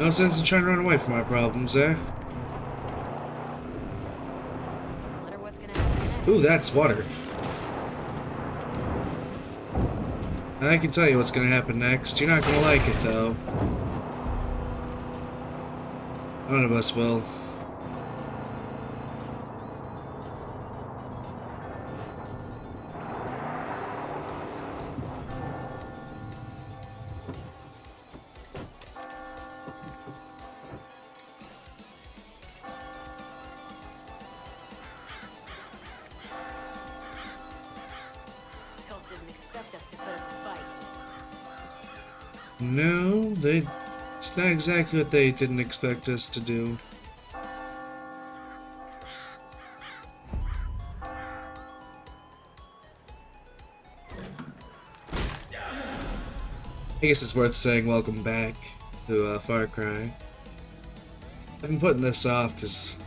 No sense in trying to run away from our problems, eh? Wonder what's gonna happen next. Ooh, that's water. I can tell you what's gonna happen next. You're not gonna like it, though. None of us will. Exactly what they didn't expect us to do. I guess it's worth saying welcome back to uh, Far Cry. I've been putting this off because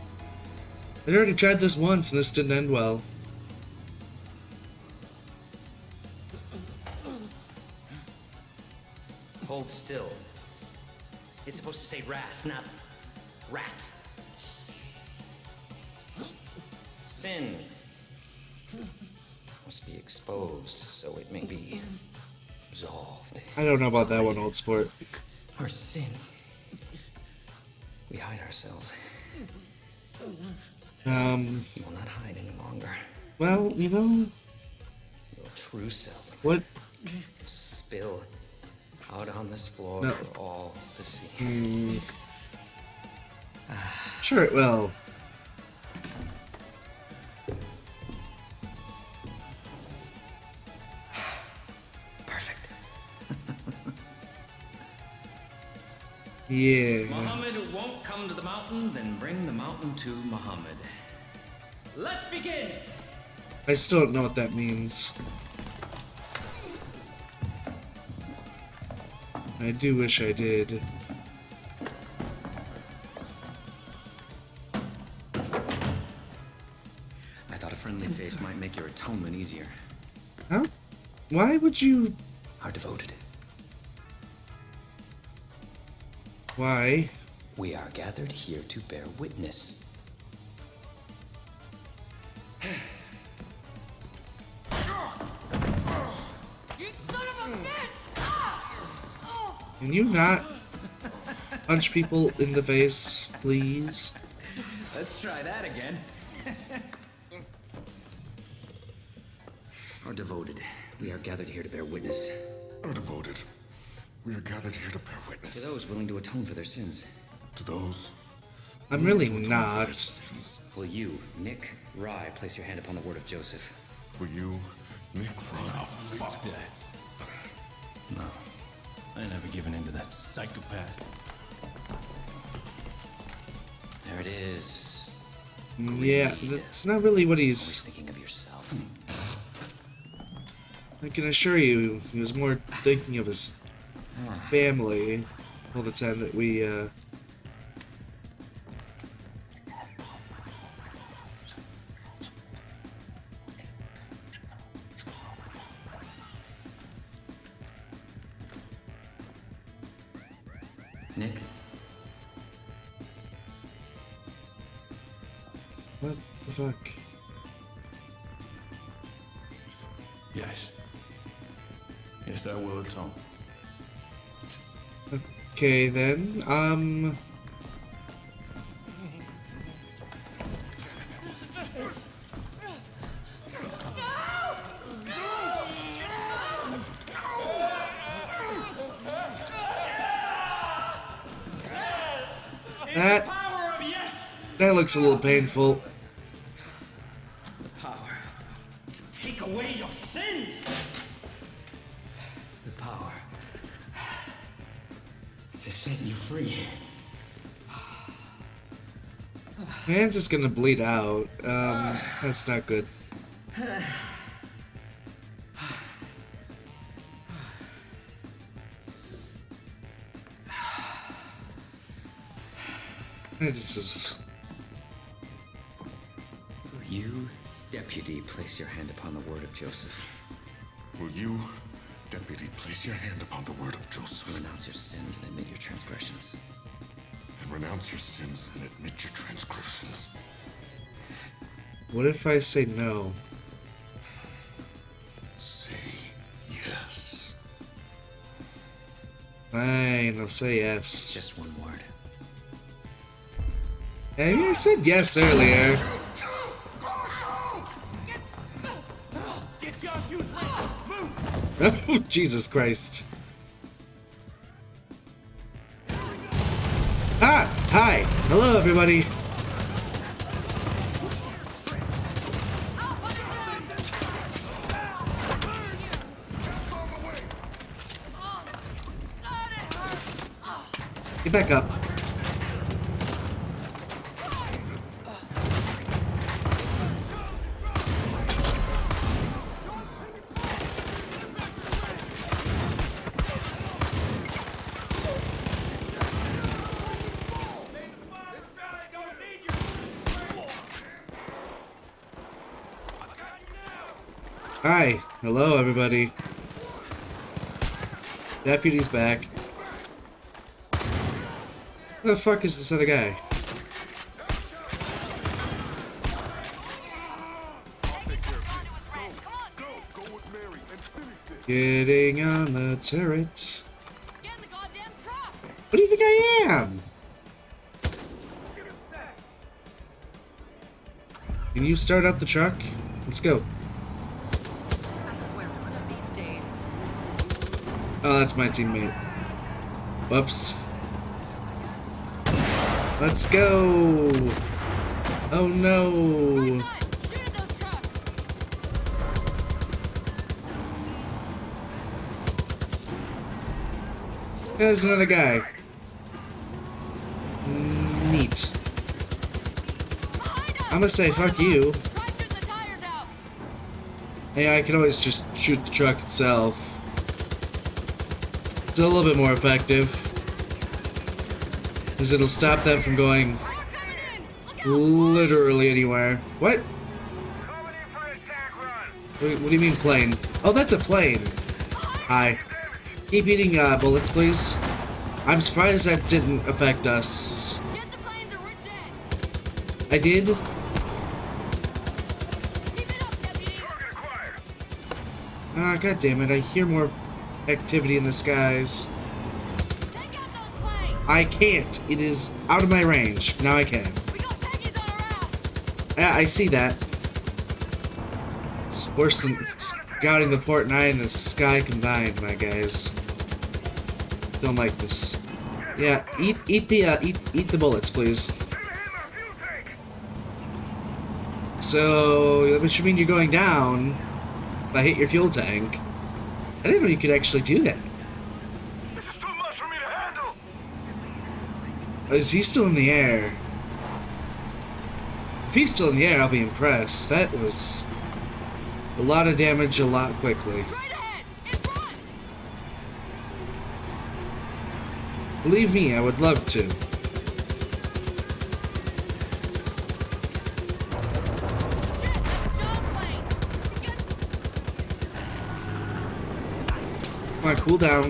I already tried this once and this didn't end well. Hold still. It's supposed to say wrath, not rat. Sin must be exposed so it may be resolved. I don't know about that one, old sport. Our sin. We hide ourselves. Um, We will not hide any longer. well, you know, Your true self what spill out on this floor No. for all to see. Hmm. Sure, it will. Perfect. Yeah. Muhammad won't come to the mountain, then bring the mountain to Muhammad. Let's begin! I still don't know what that means. I do wish I did. I thought a friendly face might make your atonement easier. Huh? Why would you... Are devoted. Why? We are gathered here to bear witness. Can you not punch people in the face, please? Let's try that again. are devoted. We are gathered here to bear witness are devoted. We are gathered here to bear witness. to those willing to atone for their sins. to those I'm really who atone for their not. Will you, Nick Rye, place your hand upon the word of Joseph? Will you, Nick Ryan? Fuck that. No. I ain't never given in to that psychopath. There it is. Yeah, that's not really what Always he's... thinking of yourself. I can assure you, he was more thinking of his family all the time that we, uh... Okay, then, um... That, Power of yes! that looks a little painful. My hand's just gonna bleed out. Um, that's not good. This is Will you, deputy, place your hand upon the word of Joseph? Will you, deputy, place your hand upon the word of Joseph? Renounce your sins and admit your transgressions. Renounce your sins and admit your transgressions. What if I say no? Say yes. Fine, I'll say yes. Just one word. Hey, I said yes earlier. Get John Hughes ready. Move! Oh, Jesus Christ. Everybody! Get back up. Hi. Hello, everybody. Deputy's back. Who the fuck is this other guy? Getting on the turret. What do you think I am? Can you start up the truck? Let's go. Oh, that's my teammate. Whoops. Let's go. Oh no. There's another guy. Neat. I'm gonna say fuck you. Hey, I can always just shoot the truck itself. It's a little bit more effective. Because it'll stop them from going literally anywhere. What? What, do you mean plane? Oh, that's a plane. Hi. Keep eating uh, bullets, please. I'm surprised that didn't affect us. I did. Up. Ah, god damn it, I hear more activity in the skies. Take out those planes. I can't. It is out of my range. Now I can. We got Peggies on our ass. Yeah, I see that. It's worse than scouting the port and eye in the sky combined, my guys. Don't like this. Yeah, eat eat the uh, eat eat the bullets, please. So that should mean you're going down. If I hit your fuel tank. I didn't know you could actually do that. Oh, is he still in the air? If he's still in the air, I'll be impressed. That was a lot of damage a lot quickly. Right ahead. Believe me, I would love to. On, cool down.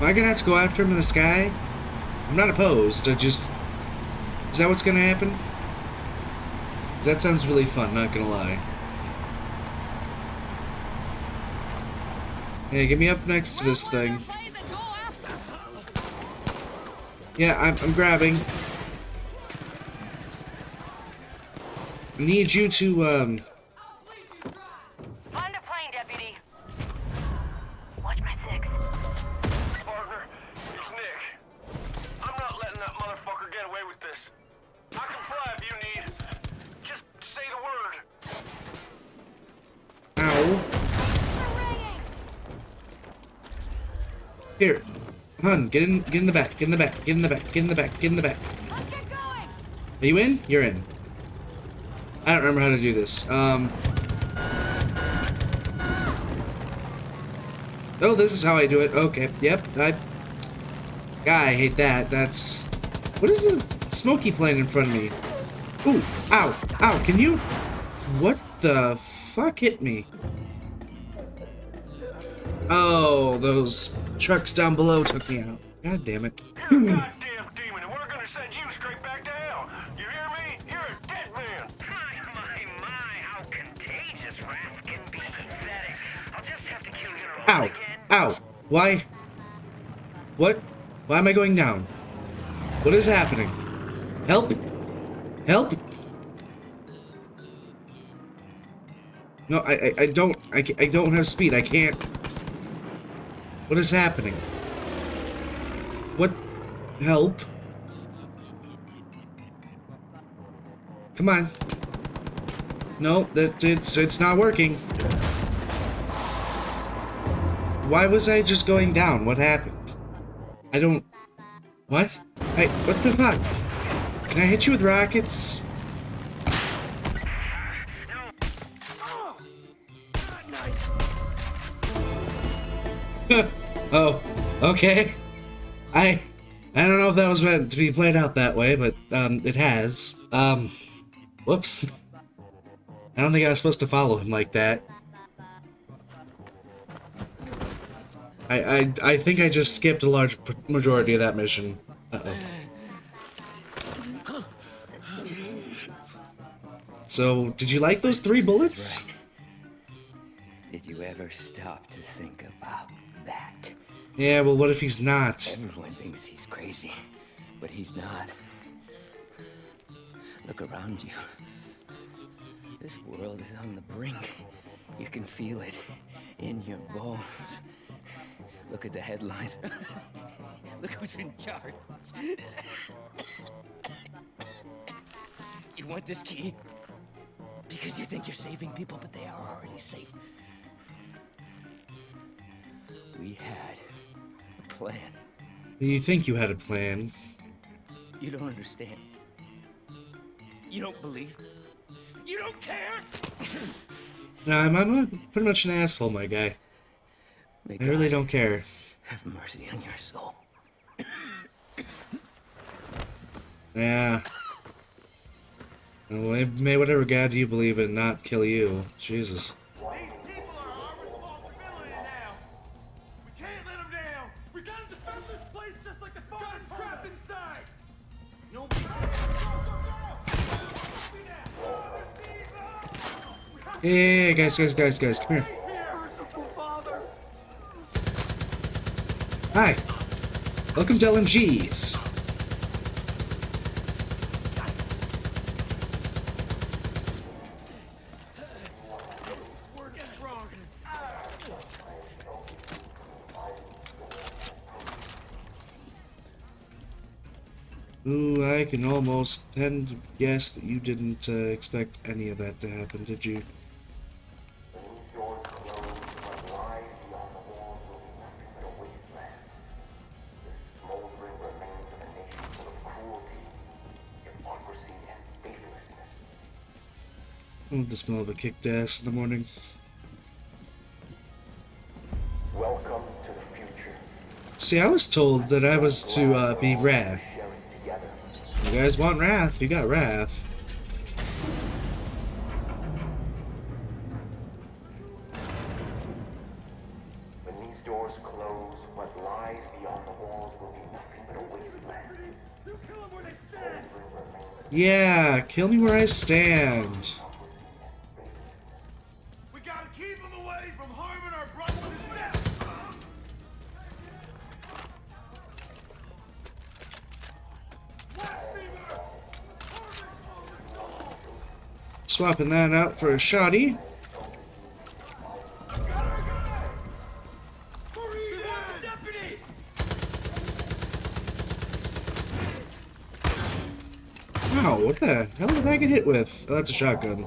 Am I gonna have to go after him in the sky? I'm not opposed. I just. Is that what's gonna happen? that sounds really fun, not gonna lie. Hey, get me up next to this thing. Planes and go after. Yeah, I'm, I'm grabbing. I need you to, um. Find a plane, deputy. Watch my six. Partner, it's Nick. I'm not letting that motherfucker get away with this. I can fly if you need. Just say the word. Ow. Here. Hun, get in get in the back, get in the back, get in the back, get in the back, get in the back. Let's get going. Are you in? You're in. I don't remember how to do this. Um Oh, this is how I do it. Okay. Yep. I I hate that. That's What is the smoky plane in front of me? Ooh, ow, ow, can you What the fuck hit me? Oh, those trucks down below took me out. God damn it. Ow. Why? What? Why am I going down? What is happening? Help! Help! No, I, I, I don't, I, I don't have speed. I can't. What is happening? What? Help! Come on. No, that it's it's not working. Why was I just going down? What happened? I don't. What? Hey, what the fuck? Can I hit you with rockets? oh, okay. I I don't know if that was meant to be played out that way, but um, it has. Um, whoops. I don't think I was supposed to follow him like that. I I I think I just skipped a large majority of that mission. Uh oh. So, did you like those three bullets? Did you ever stop to think about that? Yeah, well, what if he's not? Everyone thinks he's crazy, but he's not. Look around you. This world is on the brink. You can feel it in your bones. Look at the headlines. Look who's in charge. you want this key? Because you think you're saving people, but they are already safe. We had a plan. You think you had a plan? You don't understand. You don't believe. You don't care. No, I'm, I'm pretty much an asshole, my guy. May I really don't care. have mercy on your soul. Yeah. Well, may- may whatever god you believe in not kill you. Jesus. These people are our responsibility now. We can't let them down. We gotta defend this place just like the father trapped inside. No. Hey, guys, guys, guys, guys, come here. Hi. Welcome to LMGs. Ooh, I can almost tend to guess that you didn't uh, expect any of that to happen, did you? Love the smell of a kicked ass in the morning. Welcome to the future. See, I was told that I was to uh, be Wrath. You guys want Wrath? You got Wrath. When these doors close, what lies beyond the walls will be nothing but a wasteland. Yeah, kill me where I stand. Swapping that out for a shoddy. Wow, what the hell did I get hit with? Oh, that's a shotgun.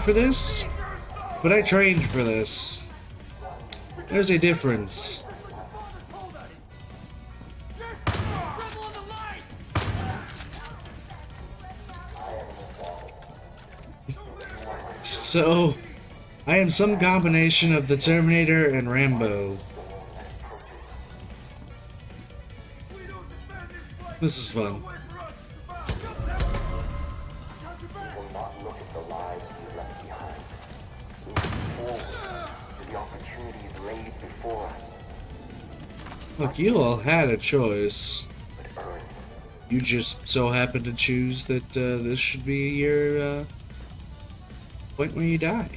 for this, but I trained for this. There's a difference. So, I am some combination of the Terminator and Rambo. This is fun. Look, you all had a choice. You just so happened to choose that uh, this should be your uh, point where you die.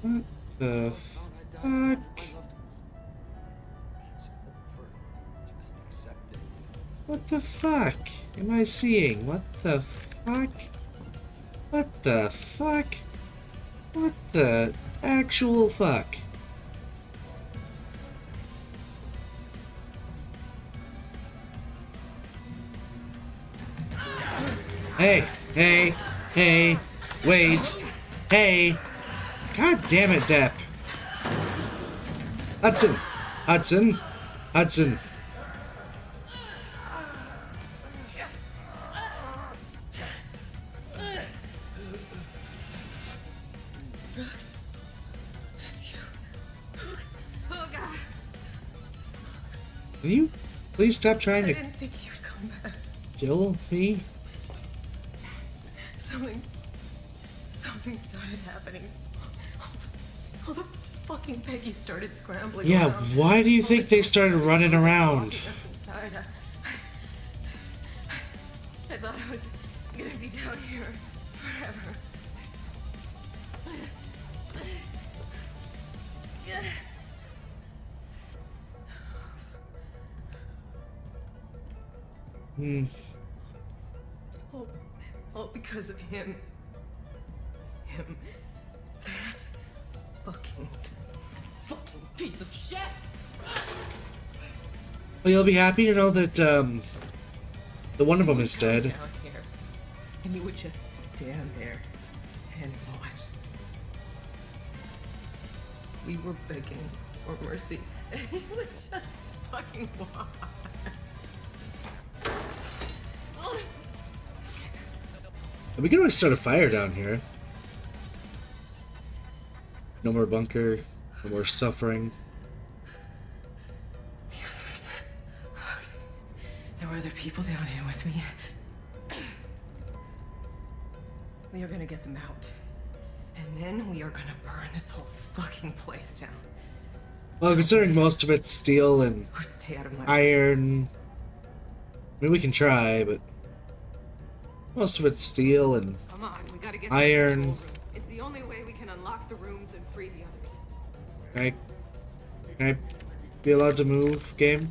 What the fuck? What the fuck am I seeing? What the fuck? What the fuck? What the actual fuck? Hey, hey, hey, wait, hey. God damn it, Depp. Hudson, Hudson, Hudson. Please stop trying I to didn't think you'd come back. kill me? Something. Something started happening. All the fucking Peggy started scrambling. Yeah, around. why do you All think the they started running around? inside. Hmm. All, all because of him. Him. That fucking, fucking piece of shit! Well, you'll be happy to know that um, the one of them is dead. Down here, and you would just stand there and watch. We were begging for mercy, and he would just fucking watch. We can always start a fire down here. No more bunker. No more suffering. The others. Okay. There were other people down here with me. We are gonna get them out. And then we are gonna burn this whole fucking place down. Well, considering most of it's steel and stay out of my iron. I mean, we can try, but most of it's steel and Come on, we gotta get Iron. to. It's the only way we can unlock the rooms and free the others. Can I, can I be allowed to move, game?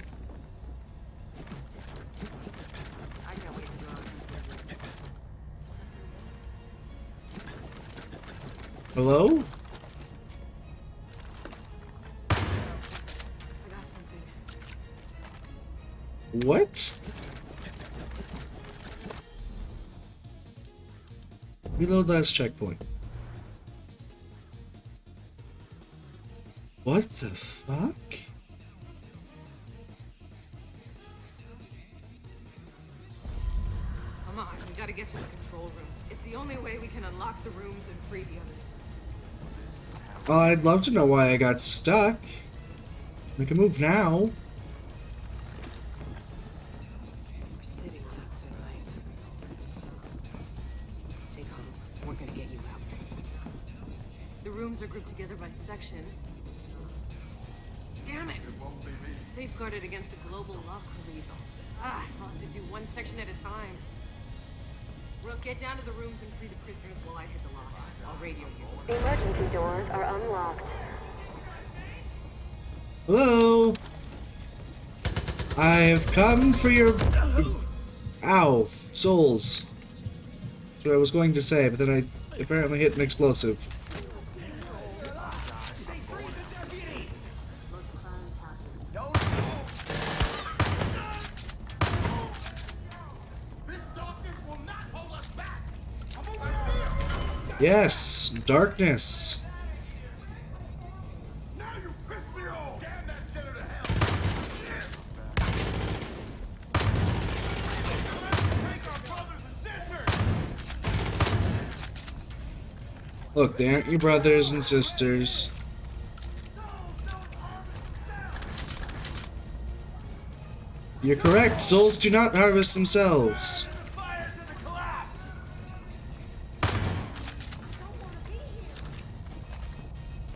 I can't wait to run. Hello? I got something. What? Reload last checkpoint. What the fuck? Come on, we gotta get to the control room. It's the only way we can unlock the rooms and free the others. Well, I'd love to know why I got stuck. Make a move now. Are grouped together by section. Damn it! It's safeguarded against a global lock release. Ah, I'll have to do one section at a time. Rook, get down to the rooms and free the prisoners while I hit the locks. I'll radio you. The emergency doors are unlocked. Hello? I've come for your... Ow. Souls. That's what I was going to say, but then I apparently hit an explosive. Yes, darkness. Look, they aren't your brothers and sisters. You're correct, souls do not harvest themselves.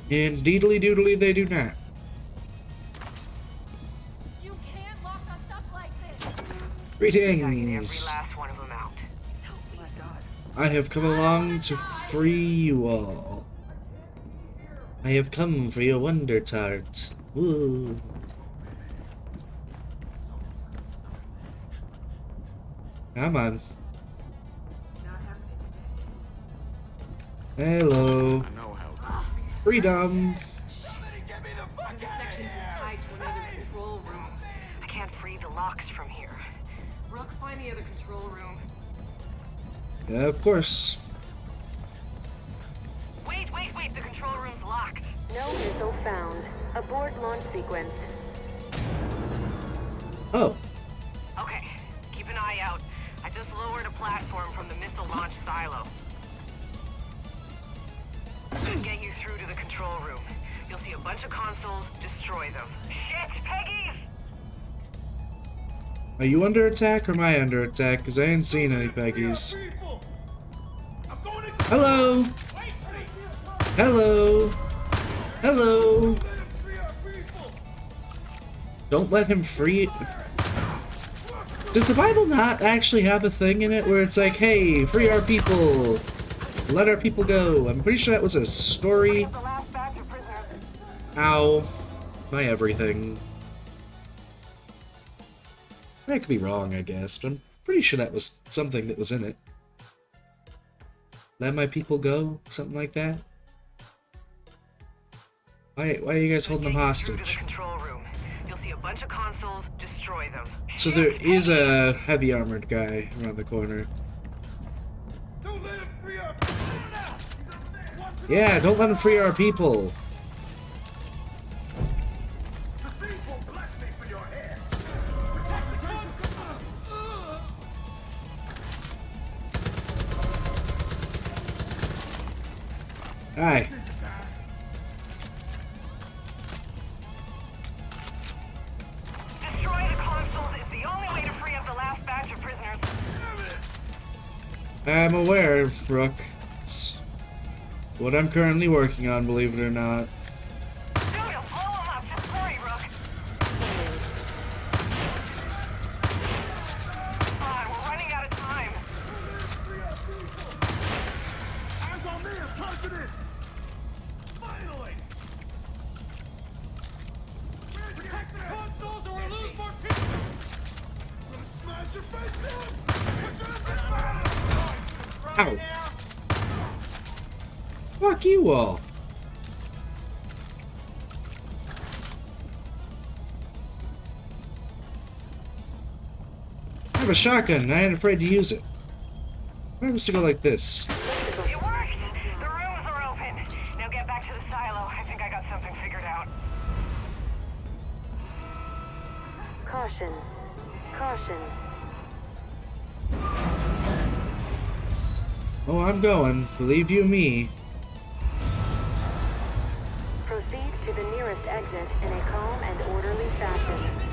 Indeedly doodly they do not. You can't lock us up like this. Greetings. last one of them out. I have come along to free you all. I have come for your Wonder Tart. Woo. Come on. Hello. Freedom. Of the sections is tied to another control room. I can't free the locks from here. Rook, find the other control room. Yeah, of course. Wait, wait, wait. The control room's locked. No missile found. Abort launch sequence. Oh, Okay, keep an eye out. I just lowered a platform from the missile launch silo. Get you through to the control room. You'll see a bunch of consoles. Destroy them. Shit, Peggy! are you under attack or am I under attack? Because I ain't seen any Peggies. Hello. Hello. Hello. Don't let him free. Does the Bible not actually have a thing in it where it's like, hey, free our people, let our people go? I'm pretty sure that was a story. The last batch of prisoners. Ow. My everything. I could be wrong, I guess, but I'm pretty sure that was something that was in it. Let my people go? Something like that? Why, why are you guys holding them hostage? the control room. You'll see a bunch of consoles. Destroy them. So there is a heavy armored guy around the corner. Yeah, don't let him free our people. Aye. Destroy the consoles. It's the only way to free up the last batch of prisoners. I'm aware, Rook. What I'm currently working on, believe it or not. Have a shotgun and I ain't afraid to use it. Why supposed to go like this? It worked. The rooms are open. Now get back to the silo. I think I got something figured out. Caution. Caution. Oh, I'm going. Believe you me. Proceed to the nearest exit in a calm and orderly fashion.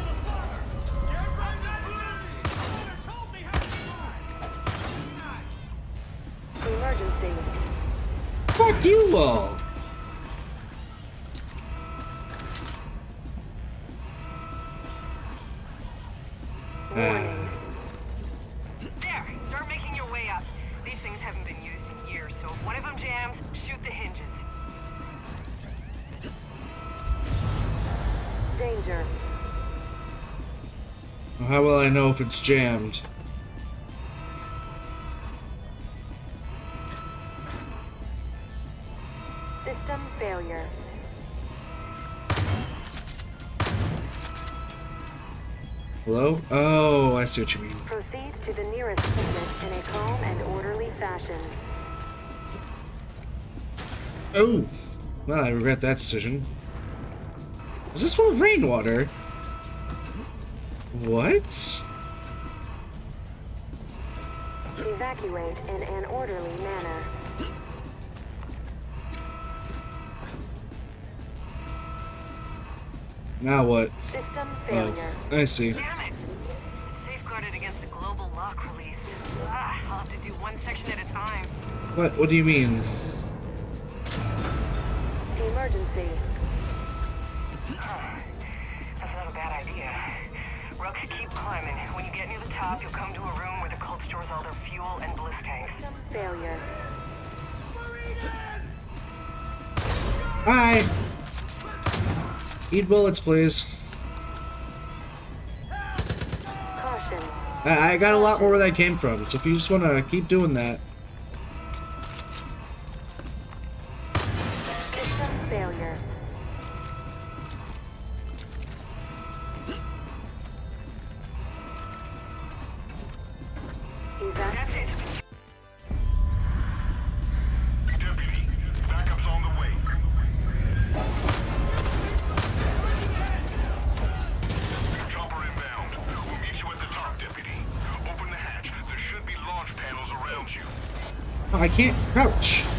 emergency. Fuck you all! There! Start making your way up. These things haven't been used in years, so if one of them jams, shoot the hinges. Danger. How will I know if it's jammed? See what you mean. Proceed to the nearest exit in a calm and orderly fashion. Oh! Well, I regret that decision. Is this full of rainwater? What? Evacuate in an orderly manner. Now what? System Oh, failure. I see. Have to do one section at a time. What? What do you mean? Emergency. Ah, that's not a bad idea. Rook, keep climbing. When you get near the top, you'll come to a room where the cult stores all their fuel and bliss tanks. Failure. Hi! Eat bullets, please. I, I got a lot more where that came from, so if you just want to keep doing that. Failure. I can't crouch.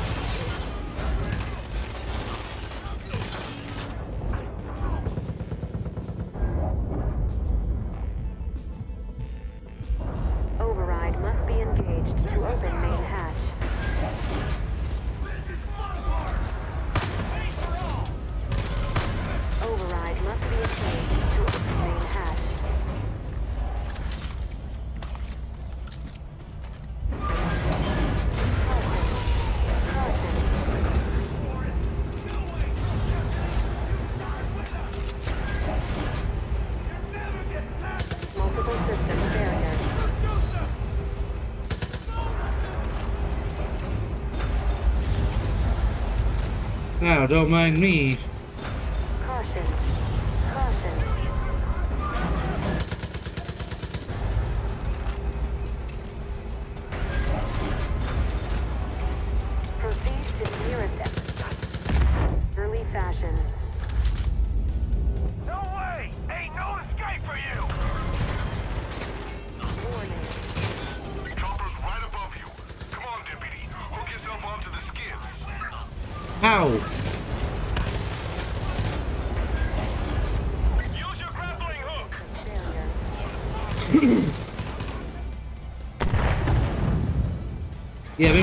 Now, don't mind me.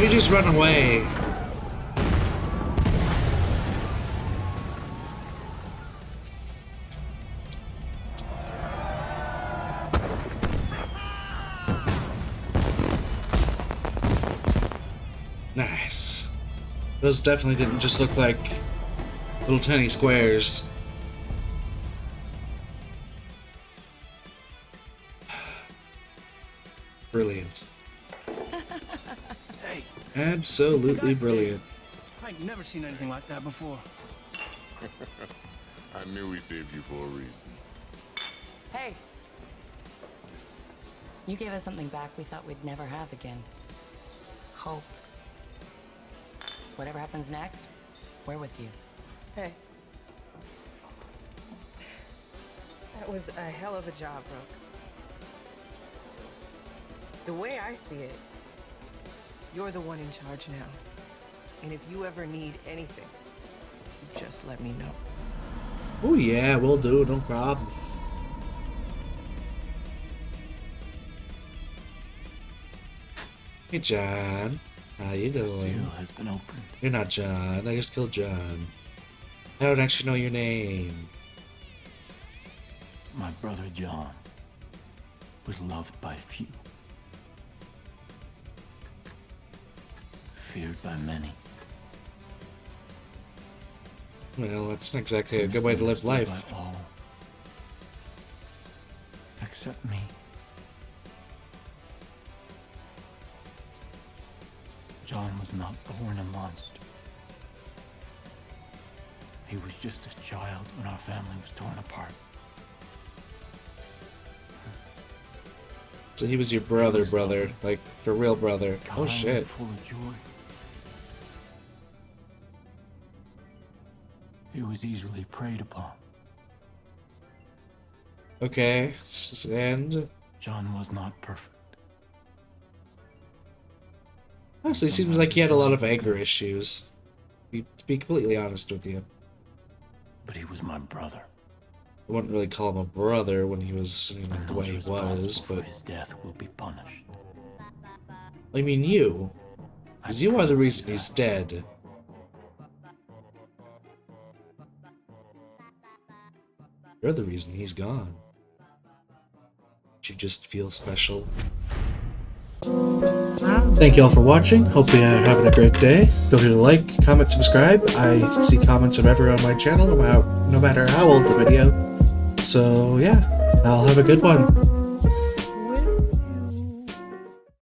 Maybe just run away. Nice. Those definitely didn't just look like little tiny squares. Absolutely brilliant. I've never seen anything like that before. I knew we saved you for a reason. Hey. You gave us something back we thought we'd never have again. Hope. Whatever happens next, we're with you. Hey. That was a hell of a job, Rook. The way I see it, you're the one in charge now. And if you ever need anything, just let me know. Oh yeah, we'll do, no problem. Hey John, how you doing? Seal has been opened. You're not John. I just killed John. I don't actually know your name. My brother John. was loved by few, feared by many. Well, that's not exactly a good way to live life. By all, except me. John was not born a monster. He was just a child when our family was torn apart. So he was your brother, brother, like for real, brother. Oh shit. Full of joy. He was easily preyed upon. Okay, and John was not perfect. honestly, seems like he had a lot of anger issues. Be- To be completely honest with you, But he was my brother. I wouldn't really call him a brother when he was, you know, the way he was. But his death will be punished. I mean, you, because you are the reason he's dead. You're the reason he's gone. You just feel special. Thank you all for watching. Hope you're having a great day. Feel free to like, comment, subscribe. I see comments of everyone on my channel, no matter how old the video. So yeah, I'll have a good one.